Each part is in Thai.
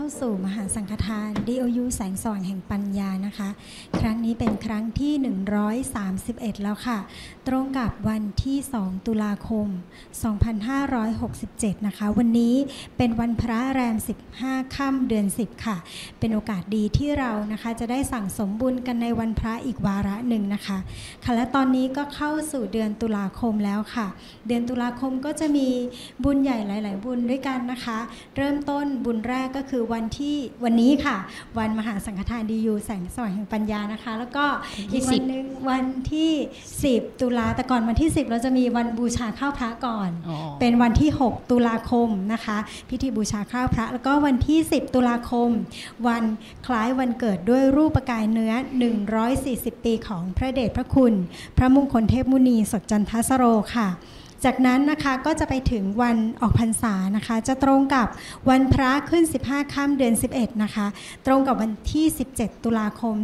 เข้าสู่มหาสังฆทาน DOU แสงสว่างแห่งปัญญานะคะ ครั้งนี้เป็นครั้งที่ 131 แล้วค่ะ ตรงกับวันที่ 2 ตุลาคม 2567 นะคะ วันนี้เป็นวันพระแรม 15 ค่ำเดือน 10 ค่ะ เป็นโอกาสดีที่เรานะคะจะได้สั่งสมบุญกันในวันพระอีกวาระหนึ่งนะคะ ค่ะและตอนนี้ก็เข้าสู่เดือนตุลาคมแล้วค่ะ เดือนตุลาคมก็จะมีบุญใหญ่หลาย ๆ บุญด้วยกันนะคะ เริ่มต้นบุญแรกก็คือวันที่วันนี้ค่ะ วันมหาสังฆทานดียูแสงสว่างแห่งปัญญานะคะ แล้วก็อีกวันหนึ่งวันที่ 10 ตุลาแต่ก่อนวันที่ 10 เราจะมีวันบูชาข้าวพระก่อนเป็นวันที่ 6 ตุลาคมนะคะ พิธีบูชาข้าวพระ แล้วก็วันที่ 10 ตุลาคม วันคล้ายวันเกิดด้วยรูปประกายเนื้อ 140 ปีของพระเดชพระคุณ พระมงคลเทพมุนีสดจันทสโรค่ะ จากนั้นนะคะก็จะไปถึงวันออกพรรษานะคะ จะตรงกับวันพระขึ้น 15ค่ำเดือน 11 นะคะ ตรงกับวันที่ 17 ตุลาคม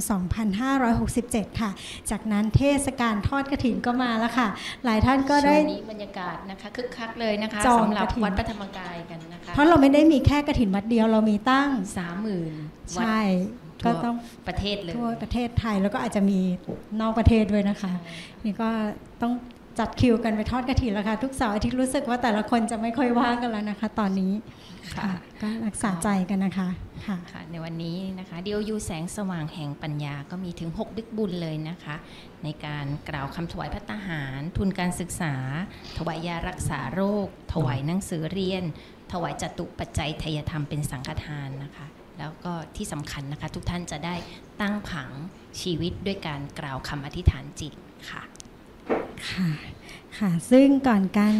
2567 ค่ะ จากนั้นเทศกาลทอดกระถินก็มาแล้วค่ะ หลายท่านก็ได้ช่วงนี้บรรยากาศนะคะคึกคักเลยนะคะจองสำหรับกฐินวัดพระธรรมกายกันนะคะ เพราะเราไม่ได้มีแค่กระถินวัดเดียวเรามีตั้งสามหมื่นวัดใช่ทั่ก็วต้องประเทศเลยทั่วประเทศไทยแล้วก็อาจจะมีนอกประเทศด้วยนะคะ นี่ก็ต้อง จัดคิวกันไปทอดกระถินแล้วค่ะทุกเสาร์อาทิตย์รู้สึกว่าแต่ละคนจะไม่ค่อยว่างกันแล้วนะคะ ตอนนี้ค่ะก็รักษาใจกันนะคะค่ะค่ะในวันนี้นะคะเดียวยูแสงสว่างแห่งปัญญาก็มีถึง 6 ดึกบุญเลยนะคะ ในการกล่าวคำถวายพระตาหาร ทุนการศึกษา ถวายยารักษาโรค ถวายหนังสือเรียน ถวายจตุปัจจัยทายธรรมเป็นสังฆทานนะคะ แล้วก็ที่สำคัญนะคะ ทุกท่านจะได้ตั้งผังชีวิตด้วยการกล่าวคำอธิษฐานจิตค่ะ ค่ะค่ะ ซึ่งก่อนการ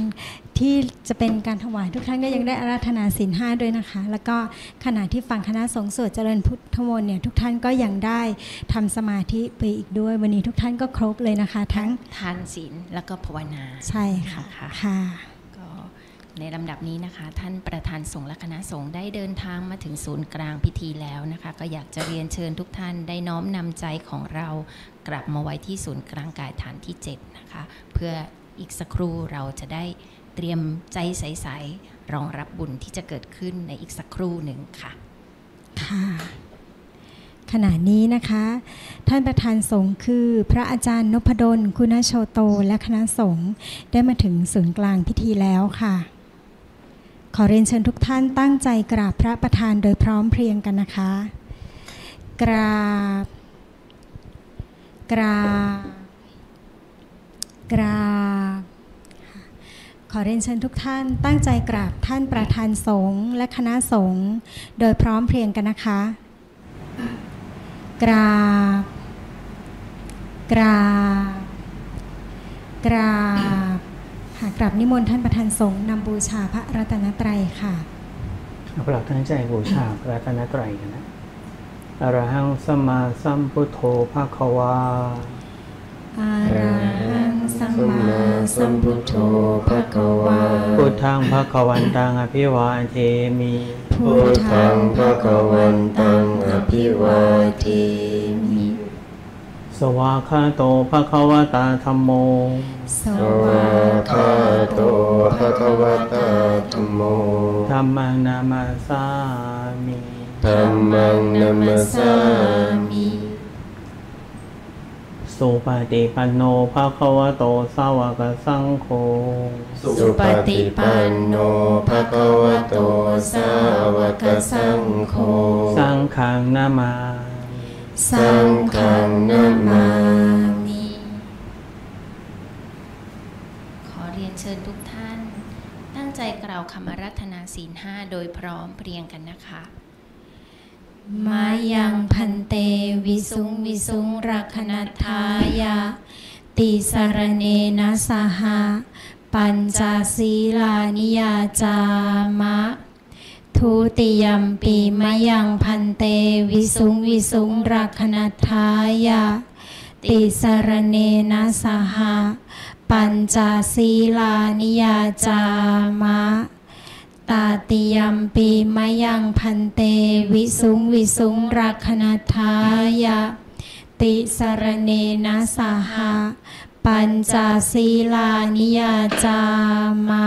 ที่จะเป็นการถวายทุกท่านก็ยังได้อาราธนาศีลห้าด้วยนะคะ แล้วก็ขณะที่ฟังคณะสงฆ์สวดเจริญพุทธมนต์เนี่ยทุกท่านก็ยังได้ทำสมาธิไปอีกด้วย วันนี้ทุกท่านก็ครบเลยนะคะ ทั้งทานศีลแล้วก็ภาวนาใช่ค่ะค่ะค่ะก็ ในลำดับนี้นะคะ ท่านประธานสงฆ์และคณะสงฆ์ได้เดินทางมาถึงศูนย์กลางพิธีแล้วนะคะ ก็อยากจะเรียนเชิญทุกท่านได้น้อมนำใจของเรากลับมาไว้ที่ศูนย์กลางกายฐานที่7นะคะเพื่ออีกสักครู่เราจะได้เตรียมใจใสๆรองรับบุญที่จะเกิดขึ้นในอีกสักครู่หนึ่งค่ะค่ะขณะนี้นะคะ ท่านประธานสงฆ์คือพระอาจารย์นพดล คุณโชโตและคณะสงฆ์ได้มาถึงศูนย์กลางพิธีแล้วค่ะ ขอเรียนเชิญทุกท่านตั้งใจกราบพระประธานโดยพร้อมเพรียงกันนะคะ กราบ กราบ กราบ ขอเรียนเชิญทุกท่านตั้งใจกราบท่านประธานสงฆ์และคณะสงฆ์โดยพร้อมเพรียงกันนะคะ กราบ กราบ กราบ ค่ะกราบนิมนต์ท่านประธานสงฆ์นำบูชาพระรัตนตรัยค่ะเราเราตั้งใจบูชาพระรัตนตรัยกันนะอรหังสัมมาสัมพุทโธภะคะวาอาระหังสัมมาสัมพุทโธภะคะวาพุทธังภะคะวันตังอภิวาเทมิพุพุทธังภะคะวันตังอภิวาเทมิ สวาคาโตภะคะวตาธัมโมสสวาวาคาโตภะคะวะตาธัมโมธัมมังนามาสามิธัมมังนัมสสามิสุปฏิปันโนภะคะวะโตสาวกสังโฆ สุปฏิปันโนภะคะวะโตสาวกสังโฆ สังฆังนามา สังฆังนามามิขอเรียนเชิญทุกท่าน ตั้งใจกล่าวคำรัธนาศีลห้าโดยพร้อมเพรียงกันนะคะมายังพันเตวิสุงวิสุงรักขณทายาติสารเนนะสหะปัญจศีลานิยาจามะ ทุติยมปีมะยังพันเตวิสุงวิสุงรักขณทายาติสรเนนะสหะปัญจศีลานิยาจามะ ตาติยมปีมะยังพันเตวิสุงวิสุงรักขณทายาติสรเนนะสหะปัญจศีลานิยาจามะ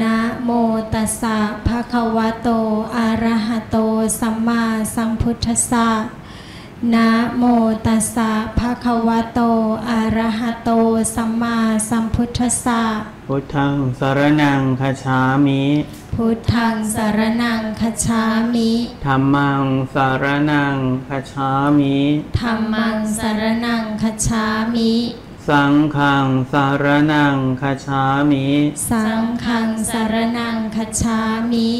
นะโมตัสสะภะคะวะโต อะระหะโต สัมมาสัมพุทธัสสะนะโมตัสสะภะคะวะโต อะระหะโต สัมมาสัมพุทธัสสะพุทธังสารนังคาชามิ พุทธังสารนังคัจฉามิธัมมังสารนังคาชามิธัมมังสารนังคัจฉามิ สังฆังสารนังคชามิ สังฆังสารนังคชามิ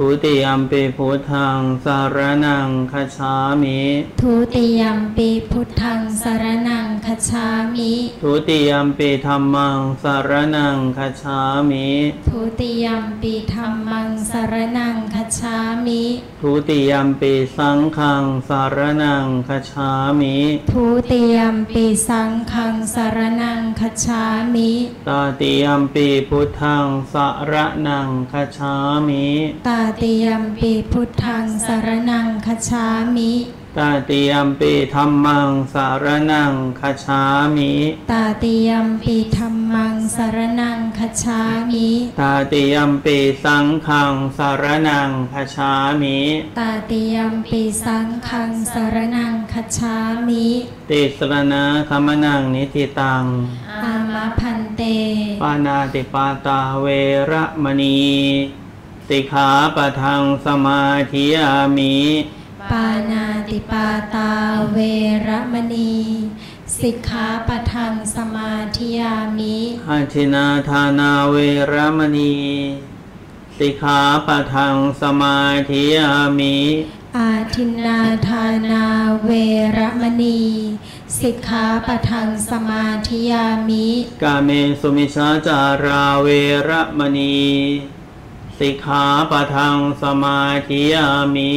ทุติยมปิพุทธังสารนังคาชามิทุติยมปีพุทธังสารนังคัจฉามิทุติยมปิธัมมังสารนังคาชามิทุติยมปีธัมมังสารนังคัจฉามิทุติยมปิสังฆังสารนังคาชามิทุติยมปีสังฆังสารนังคัจฉามิตาติยมปิพุทธังสารนังคาชามิตาติยมปีพุทธังสารนังคัจฉามิตาติยมปิธัมมังสารนังคาชามิตาติยมปีธัมมังสารนังคัจฉามิตาติยมปิสังฆังสารนังคาชามิตาติยมปีสังฆังสารนังคัจฉามิติสรณะคมนังนิติตังอามะพันเตปานาติปาตาเวระมณี สิกขาปะทังสมาธิยามิปานาติปาตาเวระมณีสิกขาปะทังสมาธิยามิอาชินาทานาเวระมณีสิกขาปะทังสมาธิยามิอาทินนาทานาเวระมณีสิกขาปะทังสมาธิยามิ กาเมสุมิชาจาราเวระมณี สิกขาปะทังสมาธิยามิ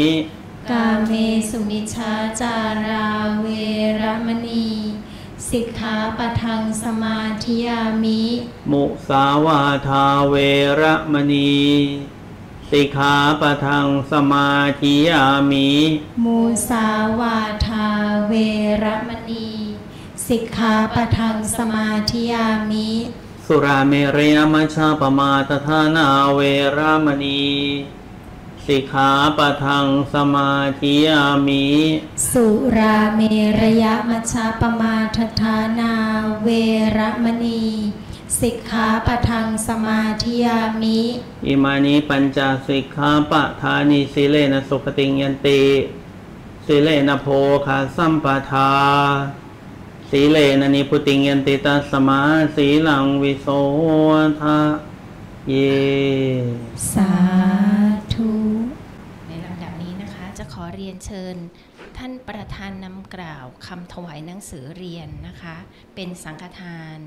กาเมสุมิชาจาราเวระมณีสิกขาปะทังสมาธิยามิ มุสาวาทาเวระมณีสิกขาปะทังสมาธิยามิมูสาวาทาเวระมณี สิกขาปะทังสมาธิยามิ สุราเมรยมัชฌาปมาตทานาเวระมณีสิกขาปะทังสมาธิยามิ สุราเมรยมัชฌาปมาทฐานาเวระมณีสิกขาปะทังสมาธิยามิ อิมานิปัญจสิกขาปะทานิสิเลนะสุขติงยันติสิเลนะโภคาสัมปทา สีเลนะนิพุติงยันติตัสสมาสีลังวิโสทะเย สาธุ ในลำดับนี้นะคะ จะขอเรียนเชิญ ท่านประธานนำกล่าวคำถวายหนังสือเรียนนะคะ เป็นสังฆทาน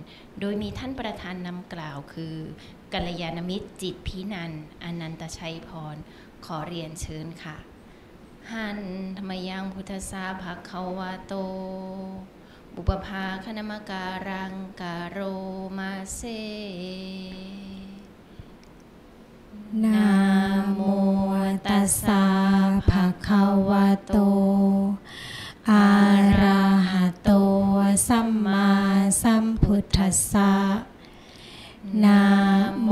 โดยมีท่านประธานนำกล่าวคือกัลยาณมิตรจิตพินันท์อนันตชัยพร ขอเรียนเชิญค่ะ หันธรรมยังพุทธสาภาควาโต บุปภาคณมการังการโรมาเซนะโมตัสสะภะคะวะโต อะระหะโต สัมมาสัมพุทธัสสะนะโม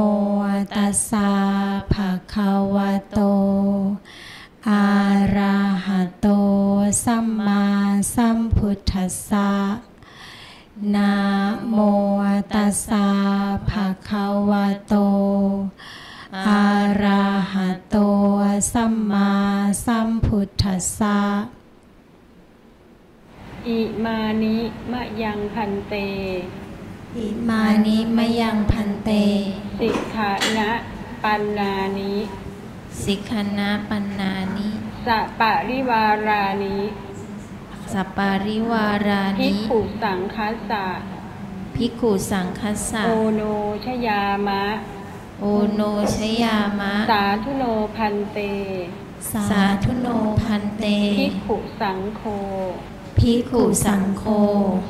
ตัสสะภะคะวะโต อะระหะโตสัมมาสัมพุทธัสสะนะโมตัสสะภะคะวะโตอะระหะโตสัมมาสัมพุทธัสสะอิมานิมะยังพันเต อิมานิมะยังพันเตสิกขานะปันนานิ สิกขานาปันนานิสะปะริวารานิสัปปาริวาราภิกนิขุสังคัสสะภิกขุสังคัสสะโอโนชยามะโโอโนชยามะ สาธุโนพันเต สาธุโนพันเตภิกขุสังโฆภิกขุสังโฆ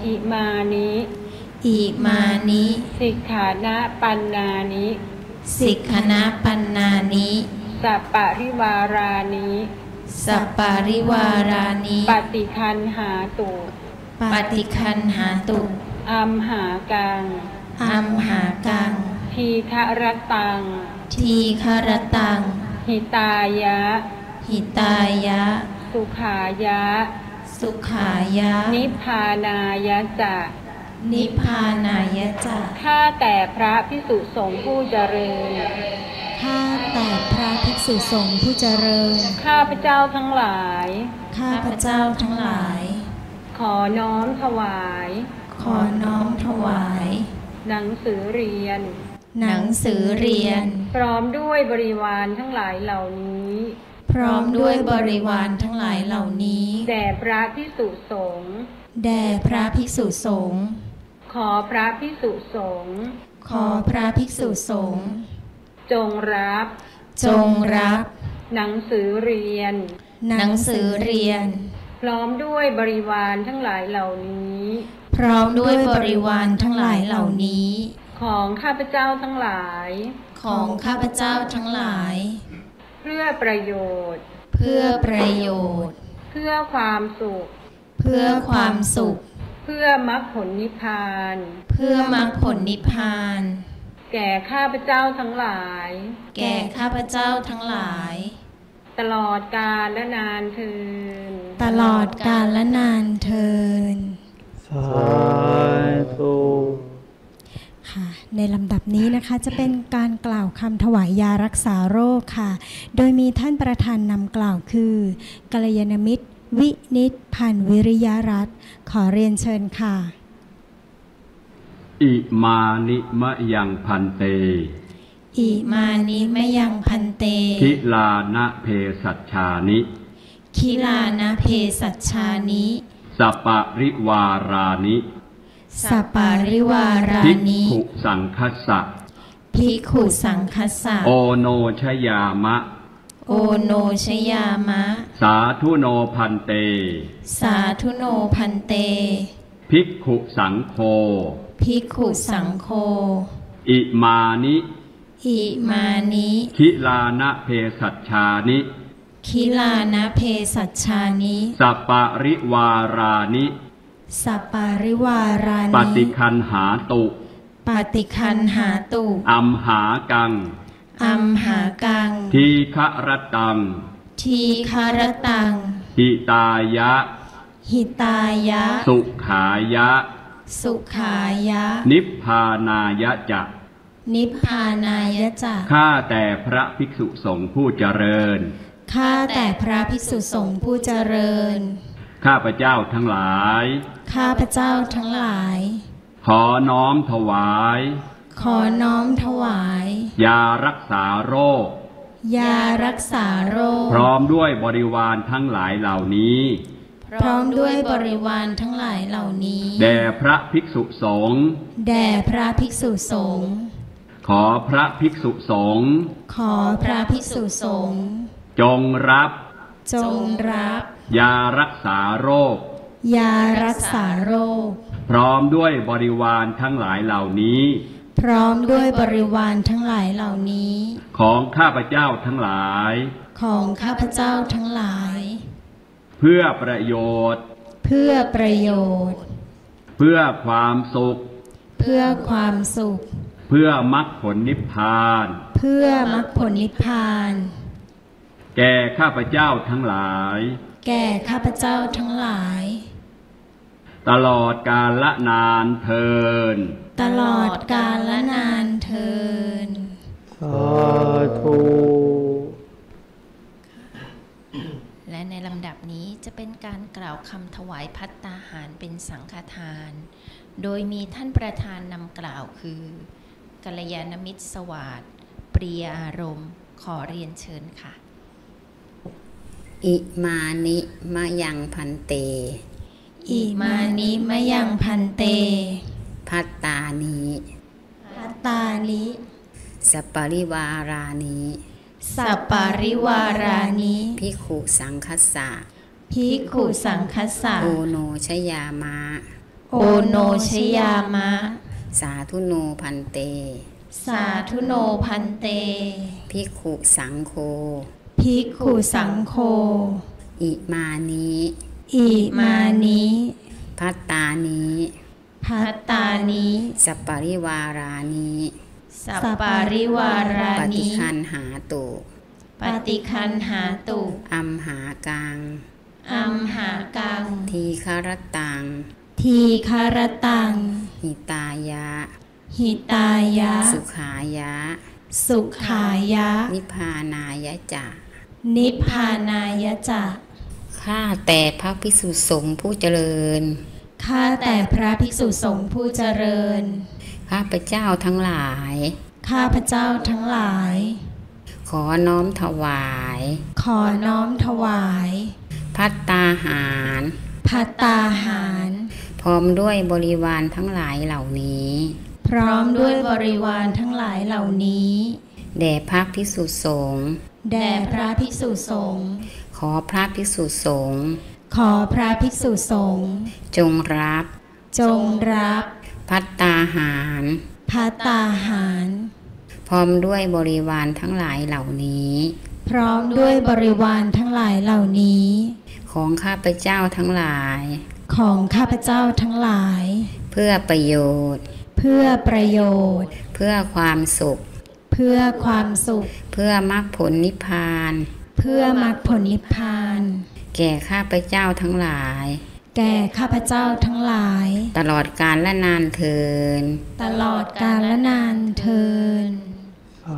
อิมานิอิมานิสิกขานะปันนานิสิกขณะปันนานิ สัปปะริวารานิสัปปาริวารานิปฏิคันหาตุปฏิคันหาตุอัมหากังอัมหากัง ทีฆรตัง ทีคารตัง หิตายะ หิตายะ สุขายะ สุขายะ นิพพานายะจะนิพพานายะจะข้าแต่พระพิสุสงฆ์ผู้เจริญข้าแต่พระภิก ษุสงฆ์ผู้เจริญ ข้าพเจ้าทั้งหลาย ข้าข้าพพเจ้าเจ้าทั้งหลาย ขอน้อมถวาย ขอน้อมถวาย หนังสือเรียน หนังสือเรียน พร้อมด้วยบริวารทั้งหลายเหล่านี้ พร้อมด้วยบริวารทั้งหลายเหล่านี้แด่พระพิสุสงฆ์แด่พระภิกษุสงฆ์ขอพระพิสุสงฆ์ขอพระภิกษุสงฆ์จงรับ จงรับ หนังสือเรียน หนังสือเรียน พร้อมด้วยบริวารทั้งหลายเหล่านี้ พร้อมด้วยบริวารทั้งหลายเหล่านี้ ของข้าพเจ้าทั้งหลาย ของข้าพเจ้าทั้งหลาย เพื่อประโยชน์ เพื่อประโยชน์ เพื่อความสุข เพื่อความสุข เพื่อมรรคผลนิพพาน เพื่อมรรคผลนิพพาน แก่ข้าพเจ้าทั้งหลาย แก่ข้าพเจ้าทั้งหลาย ตลอดกาลและนานเทิน ตลอดกาลและนานเทิน สาธุค่ะในลำดับนี้นะคะจะเป็นการกล่าวคำถวายยารักษาโรคค่ะ โดยมีท่านประธานนำกล่าวคือกัลยาณมิตร วินิตพันธ์วิริยรัตน์ขอเรียนเชิญค่ะ อิมานิมะยังพันเต อิมานิมะยังพันเตคิลานะเพสัชชานิคิลานะเพสัชชานิสัปปะริวารานิสัปปาริวาราภิกนิขุสังคัสสะภิกขุสังฆัสสะโอโนชยามะ โอโนชยามะ สาธุโนพันเต สาธุโนพันเต ภิกขุสังโฆ ภิกขุสังโฆ อิมานิ อิมานิคิลานะเพสัชชานิ คิลานะเพสัชชานิสัปปะริวารานิสัปปาริวาราปนิฏิคันหาตุ ปฏิคันหาตุอัมหากังอัมหากัง ทีฆะรตัง ทีคารตัง หิตายะ หิตายะ สุขายะ สุขายะ นิพพานายะจะนิพพานายะจักข้าแต่พระภิกษุสงฆ์ผู้เจริญ ข้าแต่พระภิกษุสงฆ์ผู้เจริญ ข้าพเจ้าทั้งหลาย ข้าพเจ้าทั้งหลาย ขอน้อมถวาย ขอน้อมถวาย ยารักษาโรค ยารักษาโรค พร้อมด้วยบริวารทั้งหลายเหล่านี้ พร้อมด้วยบริวารทั้งหลายเหล่านี้ แด่พระภิกษุสงฆ์แด่พระภิกษุสงฆ์ขอพระภิกษุสงฆ์ขอพระภิกษุสงฆ์จงรับ จงรับ ยารักษาโรค ยารักษาโรค พร้อมด้วยบริวารทั้งหลายเหล่านี้ พร้อมด้วยบริวารทั้งหลายเหล่านี้ ของข้าพเจ้าทั้งหลาย ของข้าพเจ้าทั้งหลาย เพื่อประโยชน์ เพื่อประโยชน์ เพื่อความสุข เพื่อความสุข เพื่อมรรคผลนิพพาน เพื่อมรรคผลนิพพาน แก่ข้าพเจ้าทั้งหลาย แก่ข้าพเจ้าทั้งหลาย ตลอดกาลละนานเทิน ตลอดกาลและนานเทินสาธุและในลำดับนี้ จะเป็นการกล่าวคำถวายพัตตาหารเป็นสังฆทาน โดยมีท่านประธานนำกล่าวคือกัลยาณมิตรสวัสดปรียอารมณ์ ขอเรียนเชิญค่ะ อิมานิมะยังพันเต อิมานิมะยังพันเต พัตตานิพัตตานิสัปปาริวารานิสัปปาริวารานิภิกขุสังคัสสะ ภิกขุสังคัสสะโอโนชยามะ โอโนชยามะ สาธุโนพันเต สาธุโนพันเต ภิกขุสังโฆ ภิกขุสังโฆ อิมานิอิมานิพัตตานิพัตตานิสัปปาริวารานิสัปปาริวาราปฏินิคันหาตุ ปฏิคันหาตุ อัมหากัง อัมหากัง ทีคารตัง ทีคารตัง หิตายะ หิตายะ สุขายะ สุขายะ นิพพานายะจะนิพพานายะจะข้าแต่พระพิสุสงฆ์ผู้เจริญ ข้าแต่พระภิกษุสงฆ์ผู้เจริญ ข้าพเจ้าทั้งหลาย ข้าพเจ้าทั้งหลาย ขอน้อมถวาย ขอน้อมถวาย พัตตาหาร พัตตาหาร พร้อมด้วยบริวารทั้งหลายเหล่านี้ พร้อมด้วยบริวารทั้งหลายเหล่านี้ แด่พระพิสุสงฆ์แด่พระภิกษุสงฆ์ขอพระพิสุสงฆ์ขอพระภิกษุสงฆ์จงรับ จงรับ พัตตาหาร พัตตาหาร พร้อมด้วยบริวารทั้งหลายเหล่านี้ พร้อมด้วยบริวารทั้งหลายเหล่านี้ ของข้าพเจ้าทั้งหลาย ของข้าพเจ้าทั้งหลาย เพื่อประโยชน์ เพื่อประโยชน์ เพื่อความสุข เพื่อความสุข เพื่อมรรคผลนิพพาน เพื่อมรรคผลนิพพาน แก่ข้าพเจ้าทั้งหลาย แก่ข้าพเจ้าทั้งหลาย ตลอดกาลและนานเทิน ตลอดกาลและนานเทินสา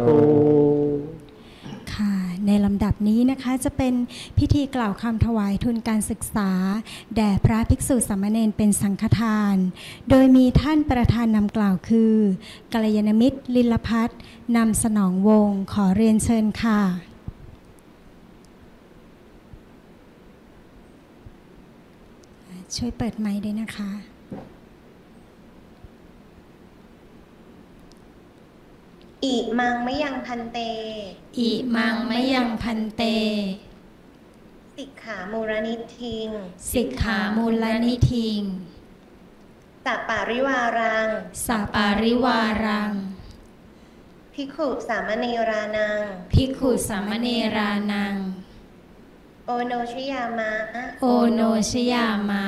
ธุค่ะ ในลำดับนี้นะคะจะเป็นพิธีกล่าวคำถวายทุนการศึกษา แด่พระภิกษุสามเณรเป็นสังฆทาน โดยมีท่านประธานนำกล่าวคือกัลยาณมิตร ลิลพัฒน์นำสนองวงขอเรียนเชิญค่ะช่วยเปิดไมค์ด้วยนะคะ อิมังมะยังพันเต อิมังมะยังพันเต สิกขามูรนิทิง สิกขามูลนิธิงสัปปาริวารังสัปปาริวารังภิกขุสามเณรานังภิกขุสามเณรานัง โอโนชยามะ โอโนชยามะ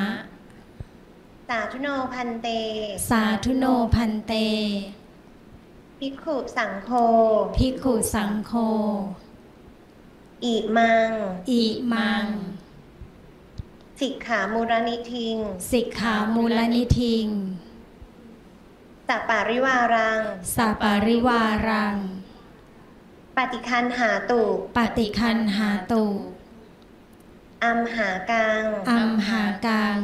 สาธุโนพันเต สาธุโนพันเต ภิกขุสังโฆภิกขุสังโฆอิมัง อิมัง สิกขามูรนิทิง สิกขามูลนิธิง สัปปาริวารัง สัปปาริวารัง ปฏิคันหาตุ ปฏิคันหาตุอัมหากัง อัมหากัง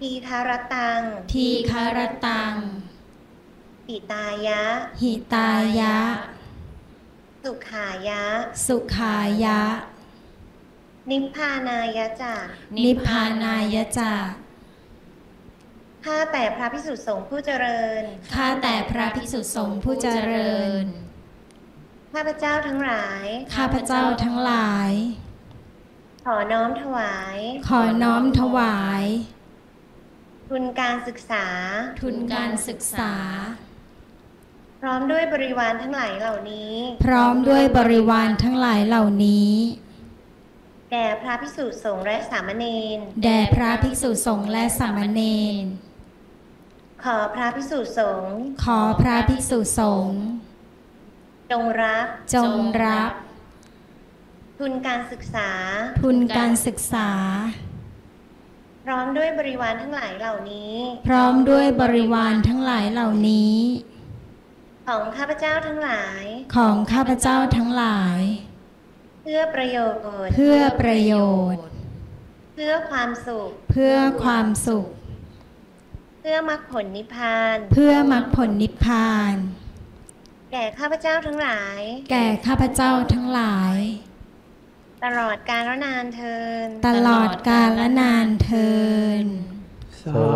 ทีคารตัง ทีคารตัง ปิตายะ หิตายะ สุขายะ สุขายะ นิพพานายะจักนิพพานายะจาข้าแต่พระพิสุทธิสงฆ์ผู้เจริญ ข้าแต่พระภิกษุสงฆ์ผู้เจริญ ข้าพเจ้าทั้งหลาย ข้าพเจ้าทั้งหลาย ขอน้อมถวาย ขอน้อมถวาย ทุนการศึกษา ทุนการศึกษาพ ร้อมด้วยบริวารทั้งหลายเหล่านี้ พร้อมด้วยบริวารทั้งหลายเหล่านี้ แด่พระพิสุสงฆ์และสามเณร แด่พระภิกษุสงฆ์และสามเณร ขอพระพิสุสงฆ์ ขอพระภิกษุสงฆ์ จงรับ จงรับ ทุนการศึกษา ทุนการศึกษา พร้อมด้วยบริวารทั้งหลายเหล่านี้ พร้อมด้วยบริวารทั้งหลายเหล่านี้ ของข้าพเจ้าทั้งหลาย ของข้าพเจ้าทั้งหลาย เพื่อประโยชน์ เพื่อประโยชน์ เพื่อความสุข เพื่อความสุข เพื่อมรรคผลนิพพาน เพื่อมรรคผลนิพพาน แก่ข้าพเจ้าทั้งหลาย แก่ข้าพเจ้าทั้งหลาย ตลอดกาลนานเทิน ตลอดกาลและนานเทิน สา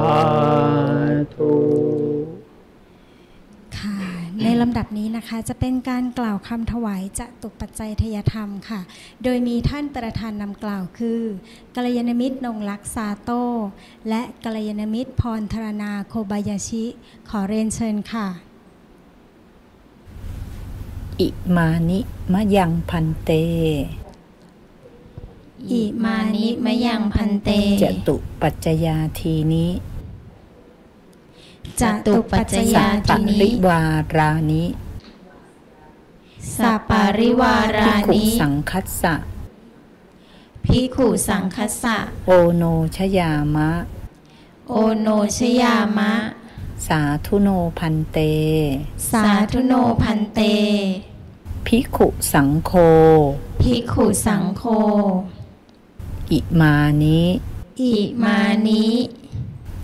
ธุค่ะ ในลลำดับนี้นะคะจะเป็นการกล่าวคำถวายจะตุปัจจัยทยธรรมค่ะ โดยมีท่านประธานนำกล่าวคือกัลยาณมิตรนงลักษณ์ซาโต้และกัลยาณมิตรพรธรนาโคบายาชิ ขอเรียนเชิญค่ะ อิมานิมะยังพันเต อิมานิมะยังพันเต จตุปัจจยาทีนี้ จตุปัจจยาสัปทีรินี้วารานิสัปปาริวาราภิกขุนิสังคัสสะภิกขุสังคัสสะโอโนชยามะ โอโนชยามะ สาธุโนพันเต สาธุโนพันเตภิกขุสังโฆภิกขุสังโฆอิมานิ อิมานิ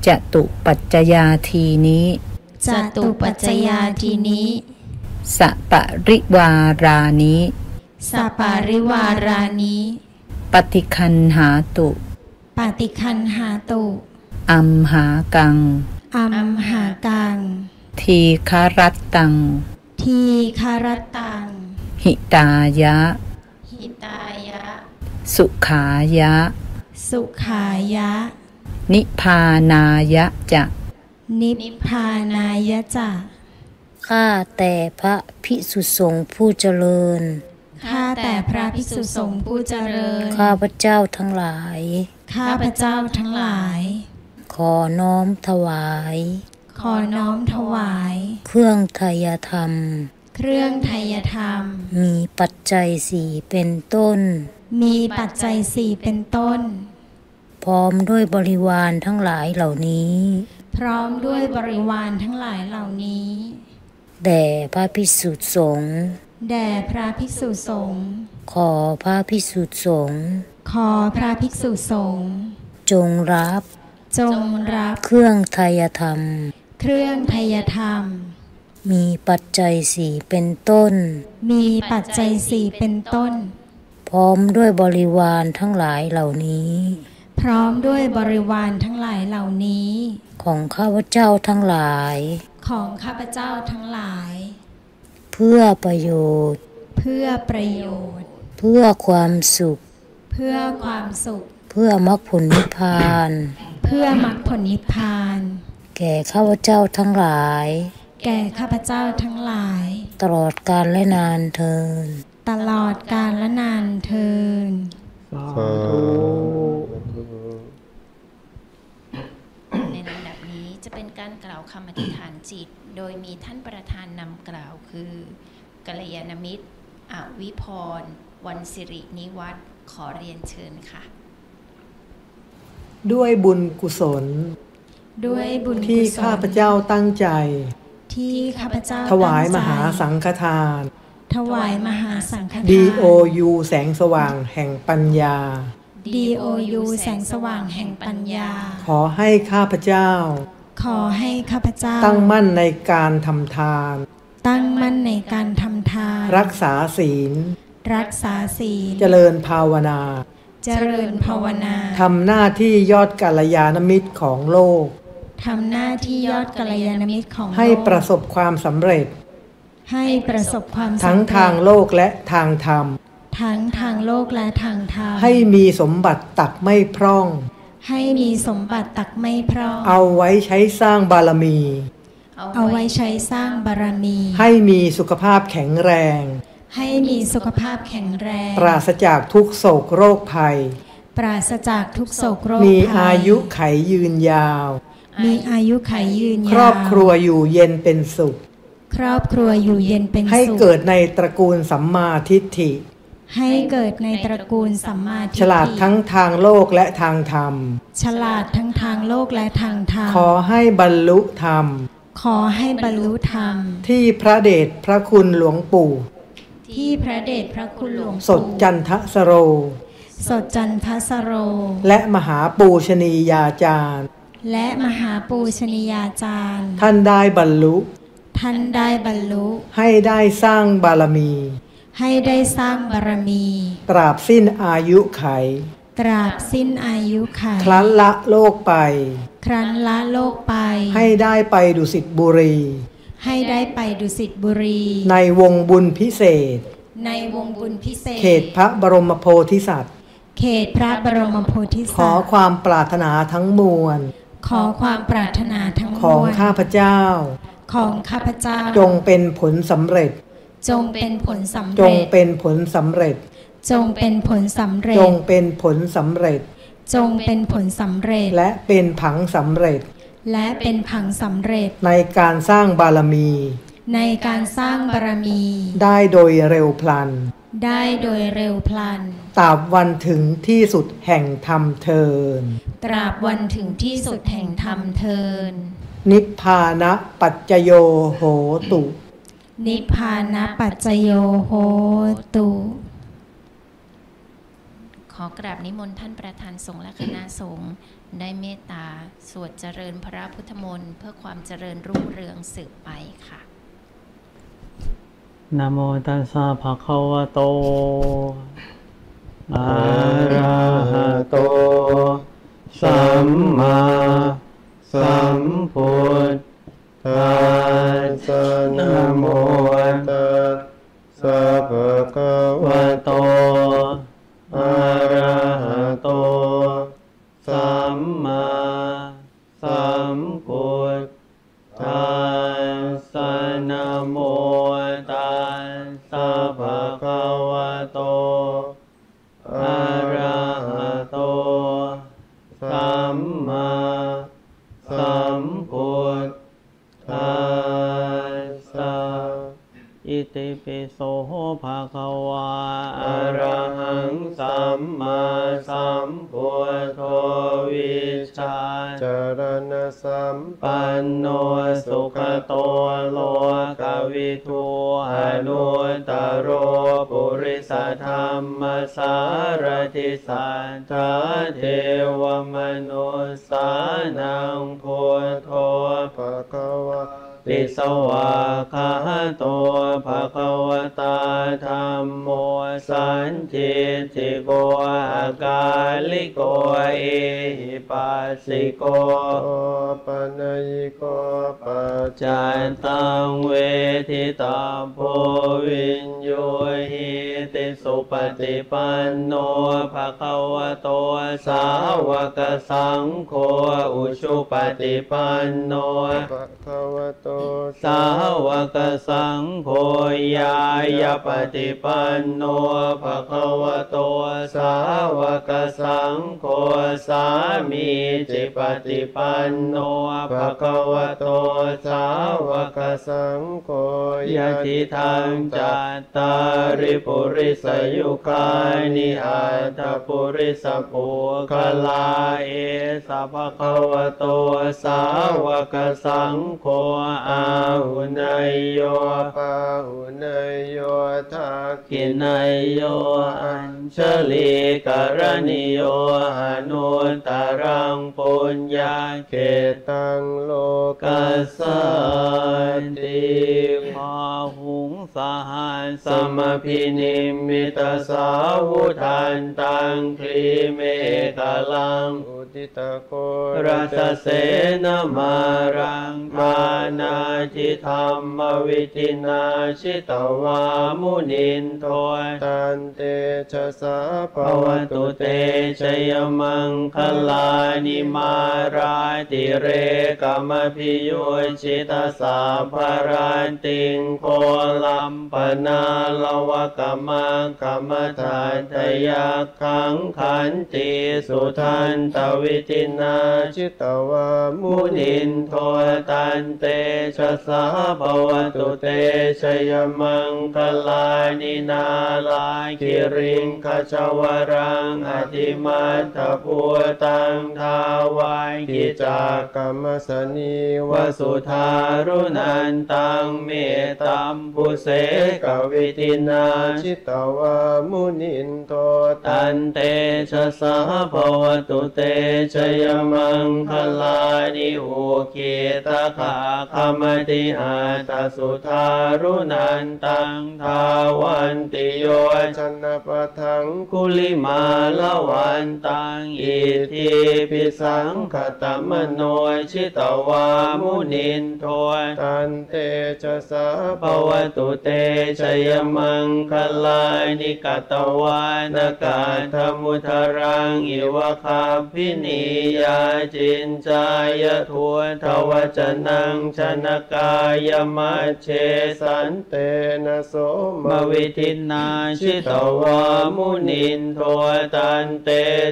จตุปัจจยาทีนี้จตุปัจจยาทีนี้สัปริวารานิสัปปาริวารานิปฏิคันหาตุปาติคันหาตุอัมหากังอัมหากัง ทีคารัตตัง ทีคารตัง หิตายะ หิตายะ สุขายะ สุขายะ นิพพานายะจะ นิพพานายะจะ ข้าแต่พระพิสุสงฆ์ผู้เจริญ ข้าแต่พระภิกษุสงฆ์ผู้เจริญ ข้าพระเจ้าทั้งหลาย ข้าพระเจ้าทั้งหลาย ขอน้อมถวาย ขอน้อมถวาย เครื่องไทยธรรม เครื่องไทยธรรม มีปัจจัยสี่เป็นต้น มีปัจจัยสี่เป็นต้น พร้อมด้วยบริวารทั้งหลายเหล่านี้ พร้อมด้วยบริวารทั้งหลายเหล่านี้ แด่พระพิสุสงฆ์แด่พระภิกษุสงฆ์ขอพระพิสุสงฆ์ขอพระภิกษุสงฆ์จงรับ จงรับ เครื่องไทยธรรม เครื่องไทยธรรม มีปัจจัยสี่เป็นต้น มีปัจจัยสี่เป็นต้น พร้อมด้วยบริวารทั้งหลายเหล่านี้ พร้อมด้วยบริวารทั้งหลายเหล่านี้ ของข้าพเจ้าทั้งหลาย ของข้าพเจ้าทั้งหลาย เพื่อประโยชน์ เพื่อประโยชน์ เพื่อความสุข เพื่อความสุข เพื่อมรรคผลนิพพาน เพื่อมรรคผลนิพพาน แก่ข้าพเจ้าทั้งหลาย แก่ข้าพเจ้าทั้งหลาย ตลอดกาลและนานเทิน ตลอดกาลและนานเทินสาธุ ในลำดับนี้จะเป็นการกล่าว คำอธิษฐานจิต โดยมีท่านประธานนำกล่าวคือกัลยาณมิตรอวิพร วันสิรินิวัตรขอเรียนเชิญค่ะ ด้วยบุญกุศล ด้วยบุญที่กุศลข้าพเจ้าตั้งใจ ที่ข้าพเจ้าถวายตั้งใจมหาสังฆทาน ถวายมหาสังฆทาน DOU แสงสว่างแห่งปัญญา DOU แสงสว่างแห่งปัญญา ขอให้ข้าพเจ้า ขอให้ข้าพเจ้า ตั้งมั่นในการทำทาน ตั้งมั่นในการทำทาน รักษาศีล รักษาศีล เจริญภาวนา เจริญภาวนา ทำหน้าที่ยอดกัลยาณมิตรของโลก ทำหน้าที่ยอดกัลยาณมิตรของให้โลกประสบความสำเร็จ ให้ประสบความสำเร็จทั้งทางโลกและทางธรรม ทั้งทางโลกและทางธรรม ให้มีสมบัติตักไม่พร่อง ให้มีสมบัติตักไม่พร่องเอาไว้ใช้สร้างบารมี เอาไว้ใช้สร้างบารมี ให้มีสุขภาพแข็งแรง ให้มีสุขภาพแข็งแรง ปราศจากทุกโศกโรคภัย ปราศจากทุกโศกโรคมีภัอายุไขยืนยาว มีอายุขัยยืนยาว ครอบครัวอยู่เย็นเป็นสุข ครอบครัวอยู่เย็นเป็นสุข ให้เกิดในตระกูลสัมมาทิฏฐิ ให้เกิดในตระกูลสัมมาทิฏฐิฉลาดทั้งทางโลกและทางธรรม ฉลาดทั้งทางโลกและทางธรรม ขอให้บรรลุธรรม ขอให้บรรลุธรรม ที่พระเดชพระคุณหลวงปู่ ที่พระเดชพระคุณหลวงสดจันทสโร สดจันทสโร และมหาปูชนียาจารย์ และมหาปูชนียาจารย์ ท่านได้บรรลุ ท่านได้บรรลุ ให้ได้สร้างบารมี ให้ได้สร้างบารมี ตราบสิ้นอายุไข ตราบสิ้นอายุขัยครั้นละโลกไป ครั้นละโลกไป ให้ได้ไปดุสิตบุรี ให้ได้ไปดุสิตบุรี ในวงบุญพิเศษ ในวงบุญพิเศษ เขตพระบรมโพธิสัตว์ เขตพระบรมโพธิขสัอตว์ความปรารถนาทั้งมวล ขอความปรารถนาทั้งมของวลข้าพเจ้า ของข้าพเจ้า จงเป็นผลสำเร็จ จงเป็นผลสำจเร็งจเป็นผลสำเร็จ จงเป็นผลสำเร็จ จงเป็นผลสำเร็จ จงเป็นผลสำเร็จ และเป็นผังสำเร็จ และเป็นผังสำเร็จ ในการสร้างบารมี ในการสร้างบารมี ได้โดยเร็วพลัน ได้โดยเร็วพลัน ตราบวันถึงที่สุดแห่งธรรมเทิน ตราบวันถึงที่สุดแห่งธรรมเทิน นิพพานะปัจจโยโหตุ นิพพานะปัจจโยโหตุ ขอกราบนิมนต์ท่านประธานสงฆ์และคณะสงฆ์ได้เมตตา สวดเจริญพระพุทธมนต์เพื่อความเจริญรุ่งเรืองสืบไปค่ะนะโมตัสสะภะคะวะโตอะระหะโต สัมมาสัมพุทธั สสะนะโมตัสสะภะคะวะโตอะระหะโต สัมมาสัมพุทธัสสะนะโมตัสสะภะคะวะโต ปิโสภะคะวะอรหังสัมมาสัมพุทโธวิชาจารณสัมปันโนสุขโตโลกวิทูอนุตโรปุริสธรรมสารติสัทธาเทวมนุสานังพุทโธ ติสวาคาโตภะคะวตาธรรมโมสันทิติโกอากาลิโกเอหิปัสสิโกโอปนัยโกปัจจันตังเวทิตาโพวิญโยหิ ปฏิปันโนภะคะวะโตสาวกสังโฆอุชุปฏิปันโนภะคะวะโตสาวกสังโฆยายาปฏิปันโนภะคะวะโตสาวกสังโฆสามีจิปฏิปันโนภะคะวะโตสาวกสังโฆยะติทางจัตตาริปุริสยคานิอัตถปุริสปุคลาเอสะภะคะวะโตสาวกสังโฆอาหุนายโยปาหุนยโยทักกินายโยอัญชลีกรณิโยอนุตตรังปุญญาเกเกตังโลกัสสันติพาหุงสหัสสมภินิมมิตสาวุธันตังครีเมขลังอุทิตโฆรสเสนมารัง ทานาทิธัมมวิธินาชิตวามุนินโทตันเตชะสาภวตุเตชยมังคลานิมาราติเรกมพิโยชิตสาภารันติงโคลัมปนาลวกมังกรรมทานทยาขังขันติสุทันตวิทินาจิตวามุนินโทตันเตชะสาภวตุเตชยมังคลานินาลาคิริงขจวรังอธิมัตถภูตังทาวายกิจักรรมสนีวสุธารุนันตังเมตตัมพุเสกวิทินาจิตวามุนินโตตันเตชะสาภวตุเตชยมังคลานิโอเกตขาคมติหาตสุทารุนันตังทาวันติโยชนะปะถังคุลิมาละวันตังอิทธีภิสังขตมโนชิตวามุนินโทตันเตชะสาภวตุเตชยมังคลานิ กัตวานกัฏฐมุทรังอิวะคัพภินียาจิญจายะ ทุฏฐวจนังชนกายมัเชสันเตนะโสมวิทินาชิตวามุนินโทตันเต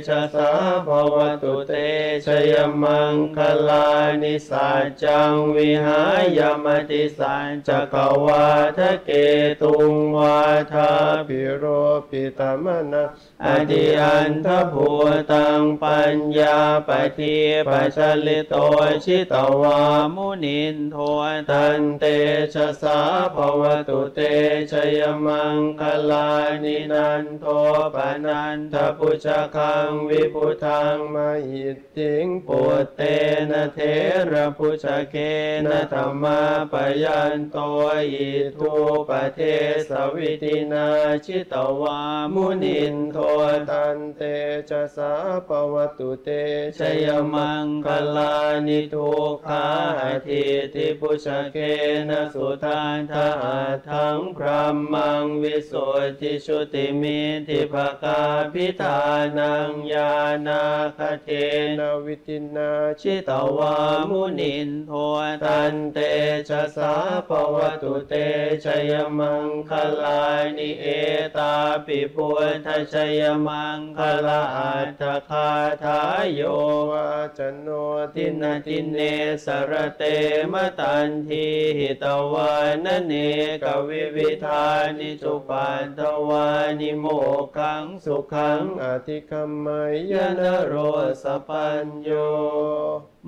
ชะสาภวตุเตชยมังคลานิสัจจังวิหายมติสัจจกวาทะเกตุงวาทาปิโรปิตามนะอธิอันทภูตังปัญญาปฏิปัจลิโตชิตวามุนินโทตันเตชะสาภวตุเตชยมังคลานินันโทปนันทพุชคังวิพุทังมหิตติงปุตเตนะเทระพุชเกนะธรรมาปยันโตอิทุปเทสวิตินาชิตวามุนินโทตันเตชะสา ภวตุเตชยมังคลานิทุคคาหทิฏฐิภุชเคนะสุทัฏฐหัตถังพรัหมังวิสุทธิชุติมิทธิพกาภิธานังญาณาคเทนวิธินาชิตวามุนินโทตันเตชะสา ภวตุเตชยมังคลานิเอตตาปิปุทชยมังคลาอัตถคาทายโยวาจโนตินาตินเนสรเตมตันทีหิตวานเนกวิวิธานิจุปันตวานิโมขังสุขังอธิคัมมยยนโรสปัญโย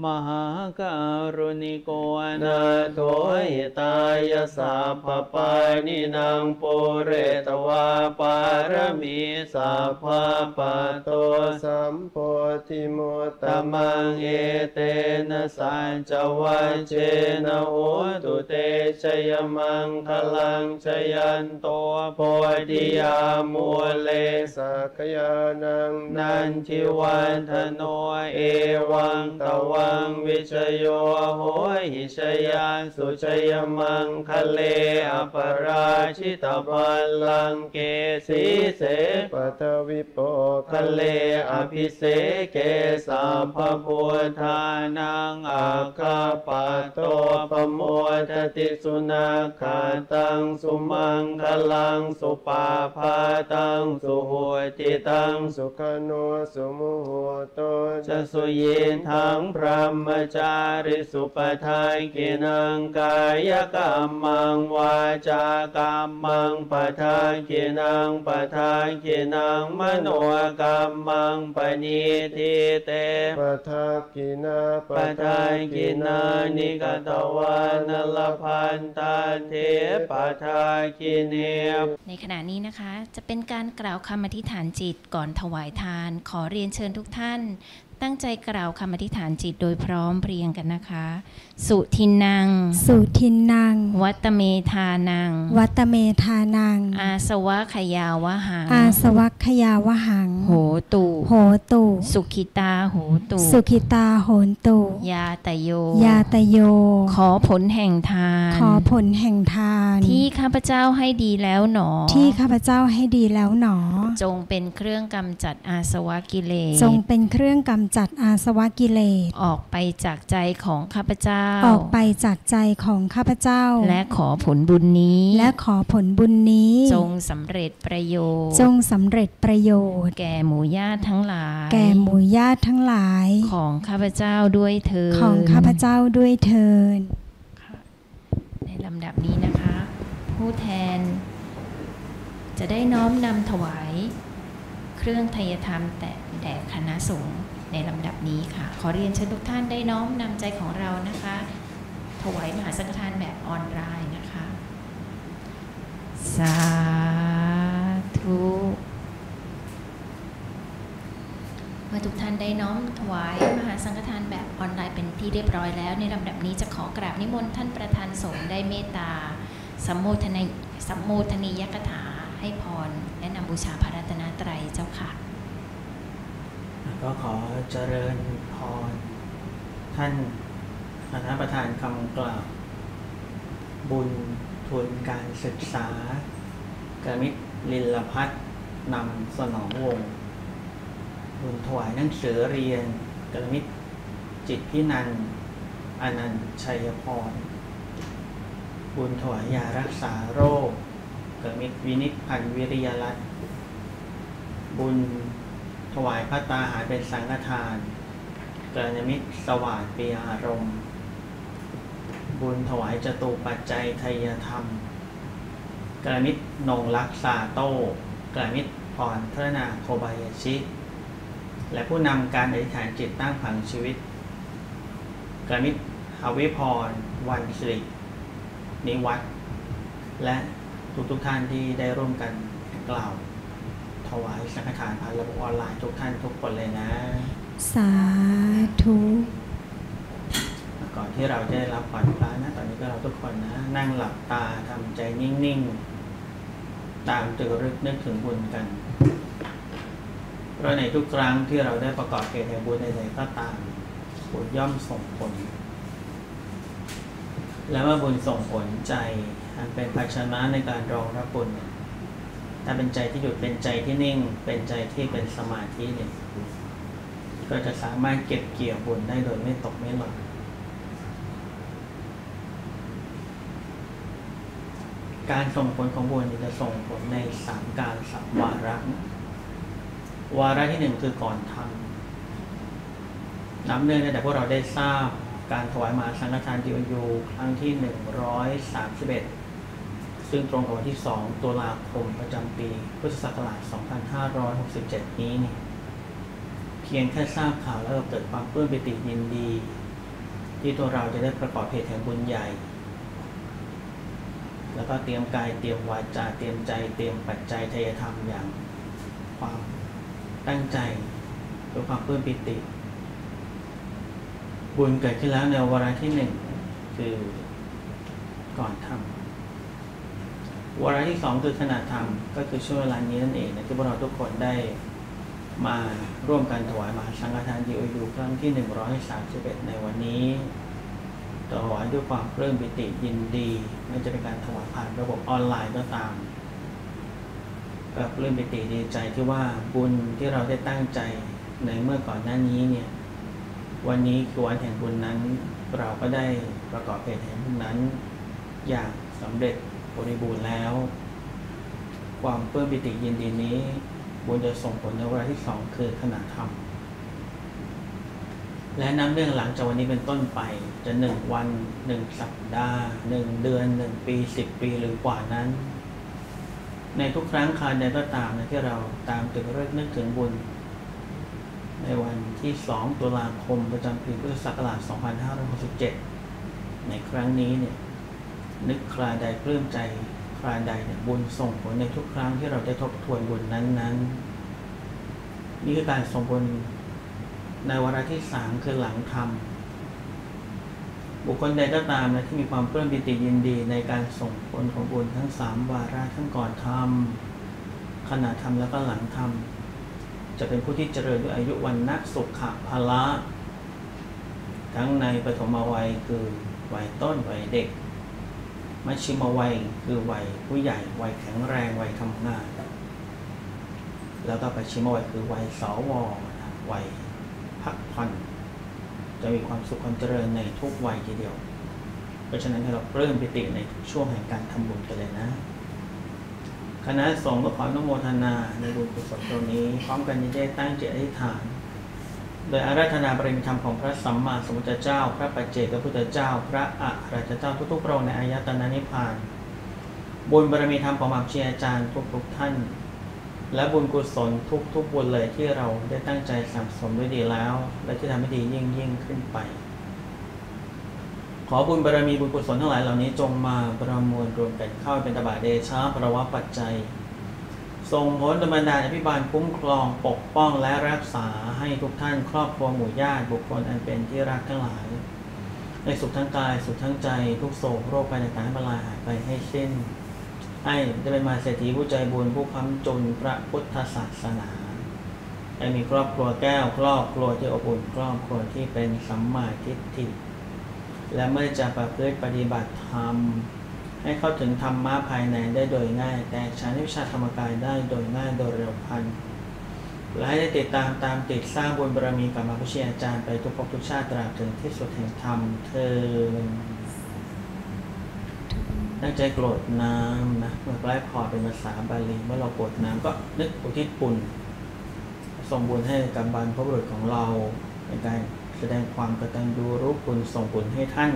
มหาการุณิโกนาโถหิตายสัพพปานินางปุเรตวาปารมีสัพพปะโตสัมโพธิโมตตมังเอเตนะสัจจวัเชนะโหตุเตชยมังคลังชยันโตโพธิยามัวเลสักยานังนันทิวันทโนเอวังตวัังวิชโยโหหิชยานสุชยมังคะเลอปราชิตพัลลังเกสีเสปทวิปโปคะเลอภิเสเกสัพพพุทธานังอาคาปโตปโมทติสุนาคาตังสุมังคลังสุปาพาตังสุโหติตังสุขโนสุมุโหโตจะสุยินทังพระมจาริสุปทายกินังกายกรรมังวาจากรรมังปทายกินังปทายกินังมโนกรรมังปณิทิเตปทักกินาปทายกินานิกตวานลพันตันเทปทายกิเนในขณะนี้นะคะจะเป็นการกล่าวคำอธิษฐานจิตก่อนถวายทาน ขอเรียนเชิญทุกท่าน ตั้งใจกล่าวคำอธิษฐานจิตโดยพร้อมเพรียงกันนะคะ สุทินัง สุทินนัง วัตเมธานัง วัตเมธานัง อาสวะขยาวหัง อาสวัคขยาวหัง โหตุ โหตุ สุขิตาโหตุ สุขิตาโหนตุ ยาตโย ยาตโย ขอผลแห่งทาน ขอผลแห่งทาน ที่ข้าพเจ้าให้ดีแล้วหนอ ที่ข้าพเจ้าให้ดีแล้วหนอ จงเป็นเครื่องกำจัดอาสวะกิเลส จงเป็นเครื่องกำจัดอาสวะกิเลส ออกไปจากใจของข้าพเจ้าออกไปจากใจของข้าพเจ้า และขอผลบุญนี้ และขอผลบุญนี้ จงสำเร็จประโยชน์ จงสำเร็จประโยชน์ แก่หมู่ญาติทั้งหลาย แก่หมู่ญาติทั้งหลาย ของข้าพเจ้าด้วยเถิดของข้าพเจ้าด้วยเทินในลำดับนี้นะคะ ผู้แทน จะได้น้อมนำถวาย เครื่องไทยธรรมแต่แด่คณะสงฆ์ ในลำดับนี้ค่ะ ขอเรียนเชิญทุกท่านได้น้อมนำใจของเรานะคะ ถวายมหาสังฆทานแบบออนไลน์นะคะ สาธุเมื่อทุกท่านได้น้อมถวายมหาสังฆทานแบบออนไลน์เป็นที่เรียบร้อยแล้ว ในลำดับนี้จะขอกราบนิมนต์ท่านประธานสงฆ์ได้เมตตาสัมโมทนสัมโมทนียกถาให้พร และนำบูชาพระรัตนตรัยเจ้าค่ะ ก็ขอเจริญพร ท่านคณะประธานคำกล่าว บุญทุนการศึกษากรมิตรลิลพัฒน์นำสนองวง บุญถวายหนังสือเรียนกรมิตรจิตพินันอนันชัยพร บุญถวายยารักษาโรคกรมิตรวินิจพันธ์วิริยรัตน์บุญ ถวายพระตาหารเป็นสังฆทานกระมิตรสว่างปีอารมณ์ บุญถวายจตุปัจจัยทยธรรมกระมิตรนงรักษาโต้กระมิตรพรพระนาโคบายาชิ และผู้นำการอธิษฐานจิตตั้งผังชีวิตกระมิตรหาวิพร วันสิรินิวัตและทุกทุกท่านที่ได้ร่วมกันกล่าว ถวายสังฆทานผ่านระบบออนไลน์ทุกท่านทุกคนเลยนะ สาธุก่อนที่เราจะได้รับผ่อนพระนะตอนนี้ก็เราทุกคนนะ นั่งหลับตาทำใจนิ่งๆ ตามตึกรึกนึกถึงบุญกัน เพราะในทุกครั้งที่เราได้ประกอบเหตุแห่งบุญใดๆก็ตามบุญย่อมส่งผล และเมื่อบุญส่งผลใจอันเป็นภาชนะในการรองรับบุญเนี่ย ถ้าเป็นใจที่หยุดเป็นใจที่นิ่ง เป็นใจที่เป็นสมาธิเนี่ยก็จะสามารถเก็บเกี่ยวบุญได้โดยไม่ตกไม่หล่นการส่งผลของบุญจะส่งผลในสามการสามวาระ วาระที่หนึ่งคือก่อนทำนับเนื่องตั้งแต่พวกเราได้ทราบการถวายมาสังฆทานดีโอยูครั้งที่หนึ่งร้อยสามสิบเอ็ด ซึ่งตรงกับวันที่สองตุลาคมประจำปี พุทธศักราช 2567 นี้เนี่ยเพียงแค่ทราบข่าวแล้วเกิดความปลื้มปิติยินดี ที่ตัวเราจะได้ประกอบเหตุแห่งบุญใหญ่ แล้วก็เตรียมกายเตรียมวาจาเตรียมใจ เตรียมปัจจัยทายธรรมอย่างความตั้งใจด้วยความเพื่อปิติ บุญเกิดขึ้นแล้วในวาระที่หนึ่งคือก่อนทำ วาระที่สองคือขณะทำก็คือช่วงเวลานี้นั่นเองนะที่พวกเราทุกคนได้มาร่วมกันถวายมหาสังฆทานดีโอยูครั้งที่ 131 ในวันนี้ถวายด้วยความเริ่มปิติยินดีไม่จะเป็นการถวายผ่านระบบออนไลน์ก็ตามก็เริ่มปิติดีใจที่ว่าบุญที่เราได้ตั้งใจในเมื่อก่อนหน้านี้เนี่ยวันนี้คือวันแห่งบุญนั้น เราก็ได้ประกอบเหตุแห่งบุญนั้นอย่างสำเร็จ บริบูรณ์แล้ว ความเพิ่มปิติยินดีนี้บุญจะส่งผลในวาที่สองคือขณะทำและนับเรื่องหลังจากวันนี้เป็นต้นไปจะหนึ่งวันหนึ่งสัปดาห์หนึ่งเดือนหนึ่งปีสิบปีหรือกว่านั้น ในทุกครั้งคราวใดก็ตามนะที่เราตามตึกเลิกนึกถึงบุญ ในวันที่2ตุลาคมประจำปีพุทธศักราช 2567 ในครั้งนี้เนี่ย นึกคราใดปลื้มใจคราใดเนี่ยบุญส่งผลในทุกครั้งที่เราได้ทบทวนบุญนั้น ๆ นี่คือการส่งบุญในวาระที่สามคือหลังทำบุคคลใดก็ตามนะที่มีความเพิ่มปิติยินดีในการส่งผลของบุญทั้งสามวาระทั้งก่อนทำขณะทำแล้วก็หลังทำจะเป็นผู้ที่เจริญด้วยอายุวันนักสุขะพละ ทั้งในปฐมวัยคือวัยต้นวัยเด็ก มัชชิมวัยคือวัยผู้ใหญ่วัยแข็งแรงวัยทำงาน แล้วก็ปัจฉิมวัยคือวัยสววัยพักผ่อนจะมีความสุขความเจริญในทุกวัยทีเดียว เพราะฉะนั้นให้เราเริ่มปิติในช่วงแห่งการทำบุญกันเลยนะคณะสงฆ์ก็ขออนุโมทนาในบุญกุศลตรงนี้ พร้อมกันนี้ได้ตั้งจิตอธิษฐาน โดยอาราธนาบารมีธรรมของพระสัมมาสัมพุทธเจ้า พระปัจเจกพุทธเจ้า พระอัครราชเจ้าทุกๆพระองค์ในอายตนะนิพพาน บุญบารมีธรรมของมหาวิทยาจารย์ทุกๆท่าน และบุญกุศลทุกทุกบุญเลยที่เราได้ตั้งใจสั่งสมไว้ดีแล้ว และที่ทำให้ดียิ่งยิ่งขึ้นไป ขอบุญบารมีบุญกุศลทั้งหลายเหล่านี้จงมาประมวลรวมกันเข้าเป็นตบะเดชะประวะปัจจัย ส่งผลดำเนินดาลอภิบาลคุ้มครองปกป้องและรักษาให้ทุกท่านครอบครัวหมู่ญาติบุคคลอันเป็นที่รักทั้งหลายในสุขทั้งกายสุขทั้งใจ ทุกโศกโรคภัยต่างๆให้บลัยหายไปให้สิ้นให้จะเป็นมาเศรษฐีผู้ใจบุญผู้ค้ำจนพระพุทธศาสนาให้มีครอบครัวแก้วครอบครัวที่อบอุ่นครอบครัวที่เป็นสัมมาทิฏฐิและเมื่อจะประพฤติปฏิบัติธรรม ให้เข้าถึงธรรมะภายในได้โดยง่าย แต่ชั้นวิชาธรรมกายได้โดยง่ายโดยเร็วพันและให้ได้ติดตามตามติดสร้างบุญบารมีกับมาพุทธอาจารย์ไปทุกภพทุกชาติตราบถึงที่สุดแห่งธรรมเธอตั้งใจโกรธน้ำนะเมื่อใกล้พอเป็นภาษาบาลีเมื่อเราโกรธน้ำก็นึกอุทิศบุญส่งบุญให้กับบรรพบุรุษของเราในการแสดงความกตัญญูรู้คุณส่งบุญให้ท่าน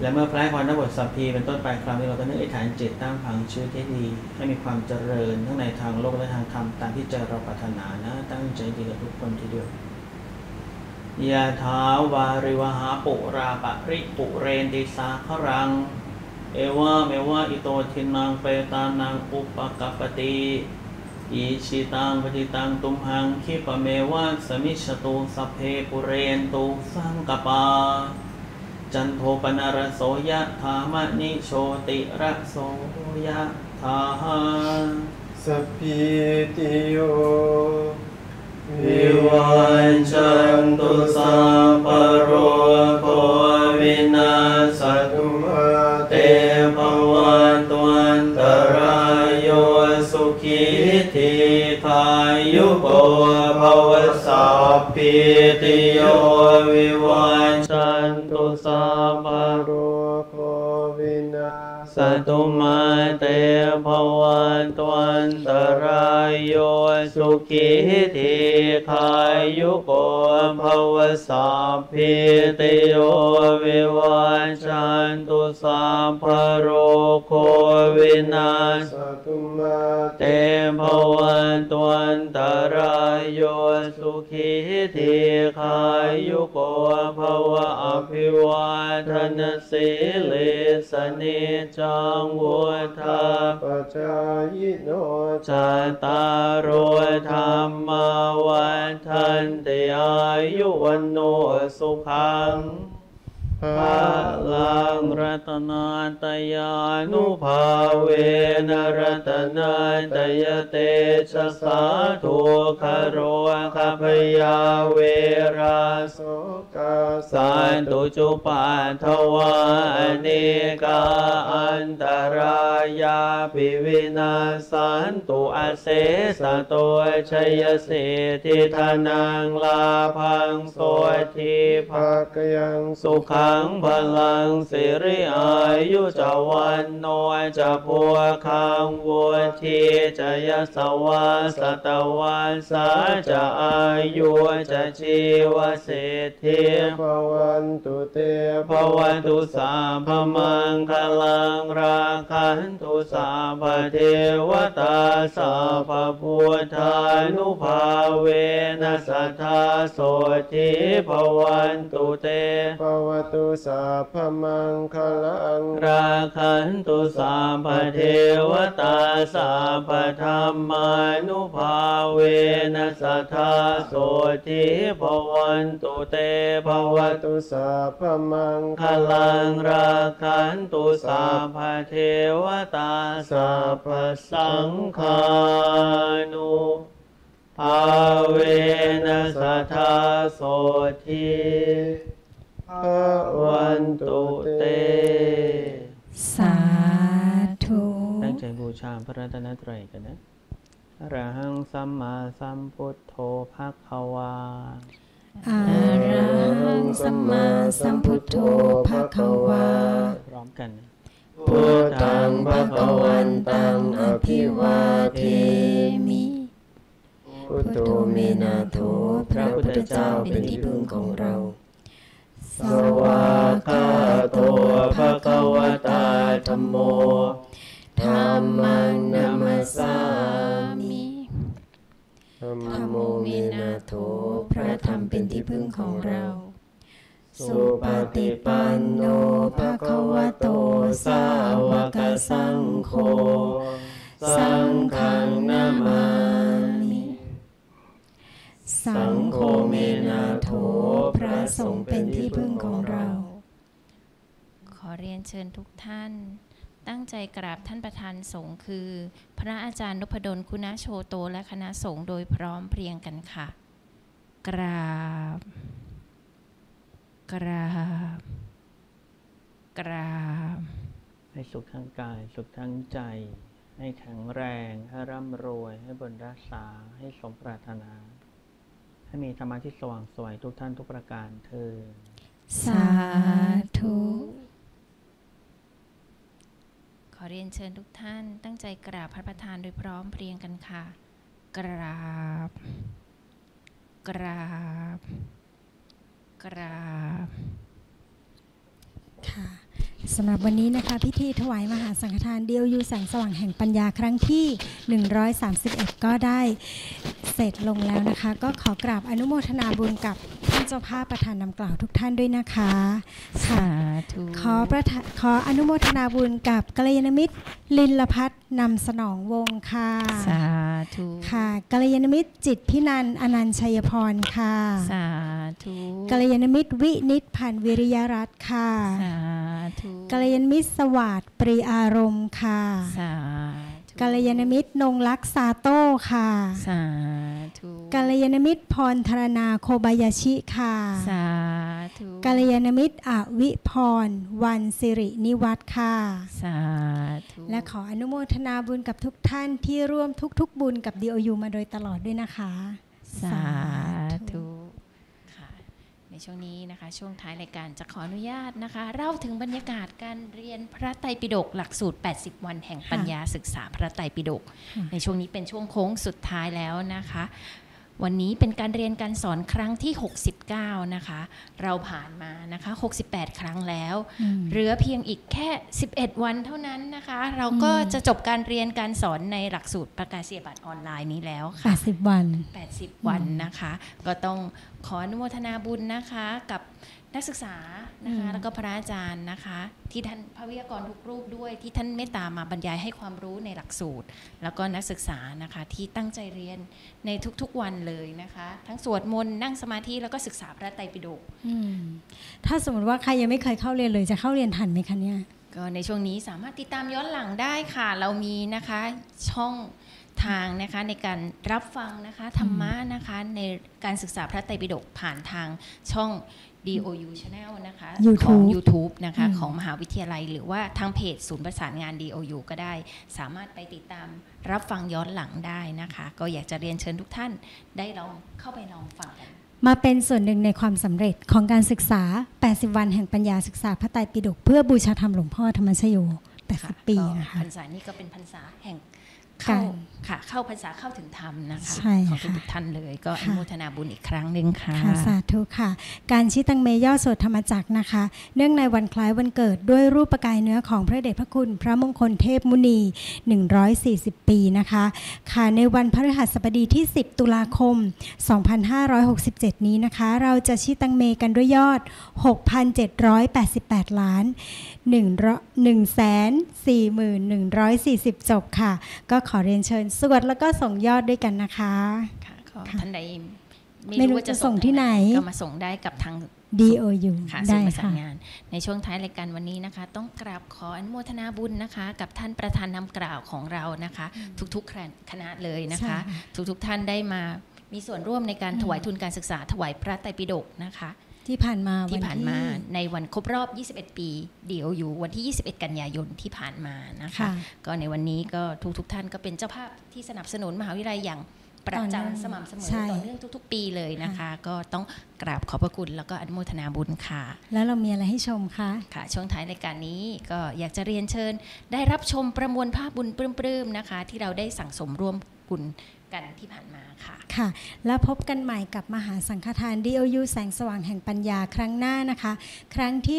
และเมื่อพระพรนบทสัพพีเป็นต้นไปคราวนี้เราก็นึกอธิษฐานจิตตั้งพังชีวิตที่ดีให้มีความเจริญทั้งในทางโลกและทางธรรมตามที่ใจเราปรารถนานะตั้งใจดีกับทุกคนทีเดียวยะถาวาริวหาปุราปะริปุเรนติสาครัง เอวะเมวะอิโตทินังเปตานังอุปกัปปติอิชิตังปฏิตังตุมหังคิปะเมวะสมิชตุสัพเพปุเรนตุสังกปา จันโทปนารโสยะธามะนิโชติระโสยะธาสัพพิติโยวิวันจันตุสัพพโรโควินาสตุมาเตภวันตวันตรายโยสุขีทีขายุโก ปิติโยวิวันจันตุสัพพะโร สตุมาเตภวันตวันตรายโยสุขีทีขายุโกภวสัพพิติโยวิวันจันตุสัพพะโรโควินาสตุมาเตภวันตวันตรายโยสุขีทีขายุโกภวอภิวาทนสิเลสเนจังวุธาปัจจายโนจัตตารโธรรมวันทันติอายุวันโนสุขัง ภาภาลังรัตนาตยานุภาเวนรัตนาตยเตชะสาธุคโรคพยาเวราโสกาสันตุจุปันทวานิกาอันตรายาปิวินาสันตุอาเสสะโตชยเสทิธนังลาพังโสทิภาภากยังสุขัังพลังสิริอายุจวันโนจะพัวคังวุทีจะยสวาสตวันสาจะอายุจะชีวเศรษฐีภวันตุเตภวันตุสาพมังคลังราคันตุสาพเทวตาสาพพุทธานุภาเวนัสทธาโสทิภวันตุเตภวตุสาพมังคลัง ราคันตุสาพเทวตาสาพธรรมานุภาเวนัสทธาโสทิภวันตุเตภวตุสาพมังคลัง ราคันตุสาพเทวตาสาพสังฆานุภาเวนัสทธาโสทิ ภวันตุเต สาธุ ตั้งใจบูชาพระรัตนตรัยกันนะอรหังสัมมาสัมพุทโธภะคะวาอะระหังสัมมาสัมพุทโธภะคะวา พร้อมกันนะพุทธังภคะวันตังอภิวาเทมิพุทโธเมนาโถพระพุทธเจ้าเป็นที่พึ่งของเรา สวากาโตภะคะวตาธัมโมธัมมังนัมสสามิธัมโมเมนาโถพระธรรมเป็นที่พึ่งของเรา สุปฏิปันโนภะคะวะโต สาวกสังโฆ สังฆังนามามิ สังโฆเมนาโถพระสงฆ์เป็นที่พึ่งของเรา ขอเรียนเชิญทุกท่าน ตั้งใจกราบท่านประธานสงฆ์คือ พระอาจารย์นพดลคุณาโชโตและคณะสงฆ์โดยพร้อมเพรียงกันค่ะ กราบ กราบ กราบ ให้สุขทั้งกายสุขทั้งใจ ให้แข็งแรง ให้ร่ำรวย ให้บนรักษา ให้สมปรารถนา ให้มีธรรมะที่สว่างสวยทุกท่านทุกประการเธอ สาธุ ขอเรียนเชิญทุกท่านตั้งใจกราบพระประธานโดยพร้อมเพรียงกันค่ะ กราบ กราบ กราบ ค่ะ สำหรับวันนี้นะคะพิธีถวายมหาสังฆทานเดียวยูแสงสว่างแห่งปัญญาครั้งที่ 131 ก็ได้เสร็จลงแล้วนะคะ ก็ขอกราบอนุโมทนาบุญกับ เจ้าภาพประธานนำกล่าวทุกท่านด้วยนะคะค่ะสาธุขอประทะขออนุโมทนาบุญกับกัลยาณมิตร ลินลพัฒน์นำสนองวงศ์ค่ะสาธุค่ะกัลยาณมิตรจิตรพินันท์อนันต์ชัยพรค่ะสาธุกัลยาณมิตรวินิตพันธ์วิริยรัตน์ค่ะสาธุกัลยาณมิตรสวัสดปรีอารมณ์ค่ะสาธุ กัลยาณมิตรนงลักษณ์ซาโต้ค่ะ สาธุกัลยาณมิตรพรธรนาโคบายาชิค่ะ สาธุกัลยาณมิตรอวิพรวันสิรินิวัฒน์ค่ะ สาธุและขออนุโมทนาบุญกับทุกท่านที่ร่วมทุกๆบุญกับ DOU มาโดยตลอดด้วยนะคะ สาธุค่ะใน ช่วงนี้นะคะ ช่วงท้ายรายการจะขออนุญาตนะคะเล่าถึงบรรยากาศการเรียนพระไตรปิฎกหลักสูตร 80 วันแห่งปัญญาศึกษาพระไตรปิฎกค่ะในช่วงนี้เป็นช่วงโค้งสุดท้ายแล้วนะคะ วันนี้เป็นการเรียนการสอนครั้งที่ 69 นะคะ เราผ่านมานะคะ 68 ครั้งแล้วอืมเหลือเพียงอีกแค่ 11 วันเท่านั้นนะคะ เราก็อืมจะจบการเรียนการสอนในหลักสูตรประกาศนียบัตรออนไลน์นี้แล้วค่ะ 80 วัน 80 วันนะคะ ก็ต้องขออนุโมทนาบุญนะคะกับ นักศึกษานะคะอืมแล้วก็พระอาจารย์นะคะ ที่ท่านพระวิทยากรทุกรูปด้วยที่ท่านเมตตามาบรรยายให้ความรู้ในหลักสูตร แล้วก็นักศึกษานะคะที่ตั้งใจเรียนในทุกๆวันเลยนะคะ ทั้งสวดมนต์นั่งสมาธิแล้วก็ศึกษาพระไตรปิฎกอืมถ้าสมมติว่าใครยังไม่เคยเข้าเรียนเลยจะเข้าเรียนทันไหมคะเนี่ยก็ในช่วงนี้สามารถติดตามย้อนหลังได้ค่ะ เรามีนะคะช่องทางนะคะในการรับฟังนะคะธรรมะนะคะในการศึกษาพระไตรปิฎกผ่านทางช่อง DOU Channel นะคะ YouTube ของ YouTube นะคะอืมของมหาวิทยาลัย หรือว่าทางเพจศูนย์ประสานงาน DOU ก็ได้ สามารถไปติดตามรับฟังย้อนหลังได้นะคะ ก็อยากจะเรียนเชิญทุกท่านได้ลองเข้าไปลองฟังกันมาเป็นส่วนหนึ่งในความสำเร็จของการศึกษา 80 วันแห่งปัญญาศึกษาพระไตรปิฎกเพื่อบูชาธรรมหลวงพ่อธรรมชโยค่ะ80 ปีก็นะคะพรรษานี้ก็เป็นพรรษาแห่ง เข้าการค่ะเข้าพรรษาเข้าถึงธรรมนะคะใช่ของค่ะทุกๆท่านเลย ก็อค่ะนุโมทนาบุญอีกครั้งหนึ่งค่ะค่ะ สาธุค่ะ การชิตังเมย่อสวดธรรมจักรนะคะ เนื่องในวันคล้ายวันเกิดด้วยรูปประกายเนื้อของพระเดชพระคุณ พระมงคลเทพมุนี 140 ปีนะคะ ค่ะในวันพฤหัสบดีที่ 10 ตุลาคม 2567 นี้นะคะ เราจะชิตังเมกันด้วยยอด 6,788 ล้าน 1 14140 จบค่ะ ก็ขอเรียนเชิญสวดแล้วก็ส่งยอดด้วยกันนะคะค่ะก็ค่ะท่านใดไม่รู้จะส่งที่ไหน ก็มาส่งได้กับทาง DOU ค่ะได้ศูนย์ประสานค่ะงาน ในช่วงท้ายรายการวันนี้นะคะ ต้องกราบขออนุโมทนาบุญนะคะ กับท่านประธานนำกล่าวของเรานะคะ ทุกๆคณะเลยนะคะใช่ค่ะทุกๆท่านได้มามีส่วนร่วมในการอืมถวายทุนการศึกษาถวายพระไตรปิฎกนะคะ ที่ผ่านมาวัที่ผ่านมาในวันครบรอบ 21 ปี DOU วันที่ 21 กันยายนที่ผ่านมานะคะค่ะก็ในวันนี้ก็ทุกๆท่านก็เป็นเจ้าภาพที่สนับสนุนมหาวิทยาลัยอย่างประต่อเนื่องจำสม่ำเสมอใช่ต่อเนื่องทุก ๆ ปีเลยนะคะ ก็ต้องกราบขอบพระคุณแล้วก็อนุโมทนาบุญค่ะ แล้วเรามีอะไรให้ชมคะค่ะ ช่วงท้ายรายการนี้ก็อยากจะเรียนเชิญ ได้รับชมประมวลภาพบุญปลื้มๆนะคะ ที่เราได้สั่งสมร่วม บุญกันที่ผ่านมาค่ะ ค่ะ แล้วพบกันใหม่กับมหาสังฆทาน DOU แสงสว่างแห่งปัญญาครั้งหน้านะคะ ครั้งที่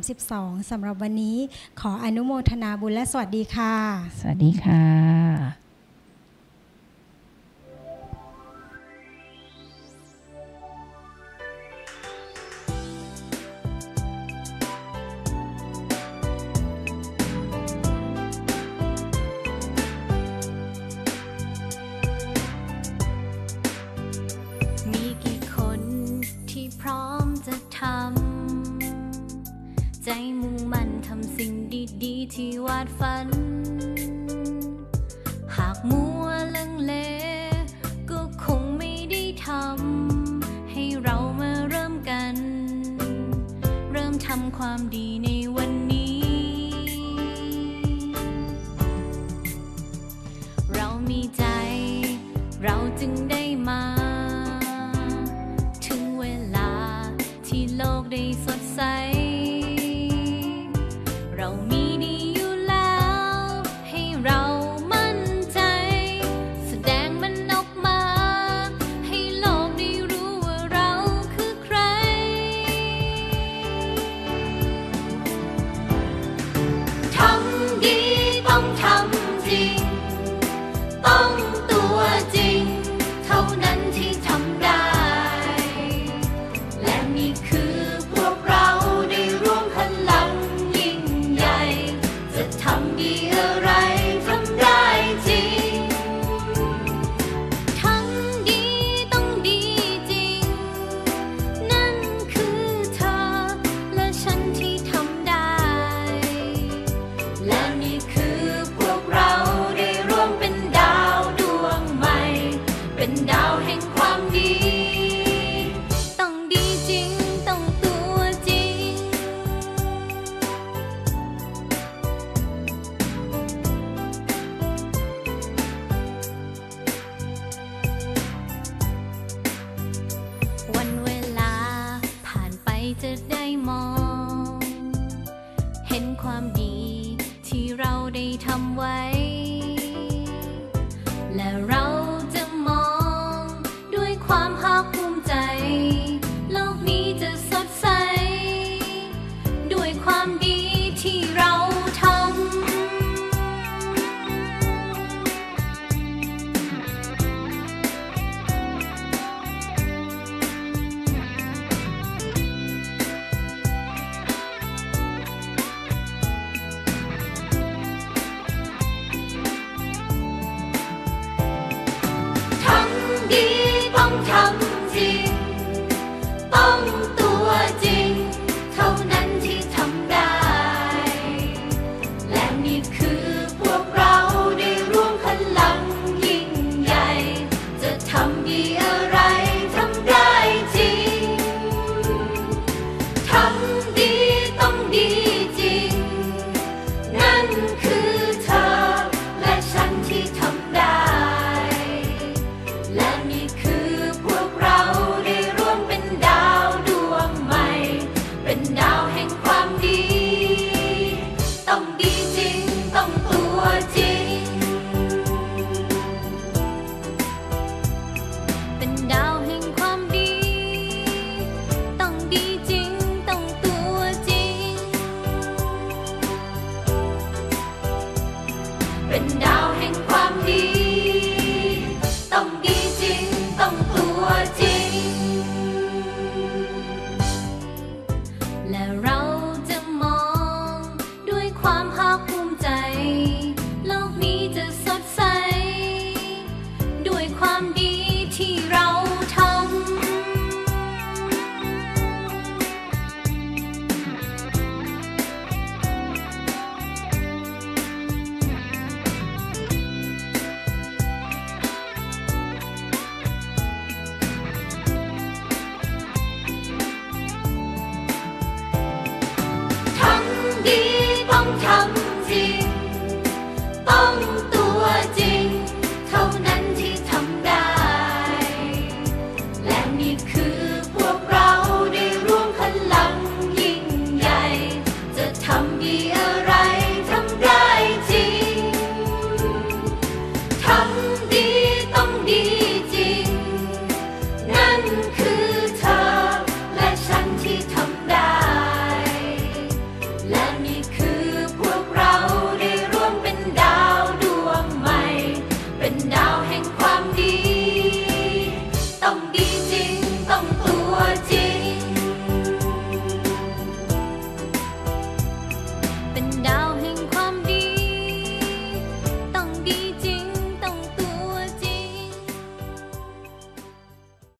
132สำหรับวันนี้ขออนุโมทนาบุญและสวัสดีค่ะ สวัสดีค่ะ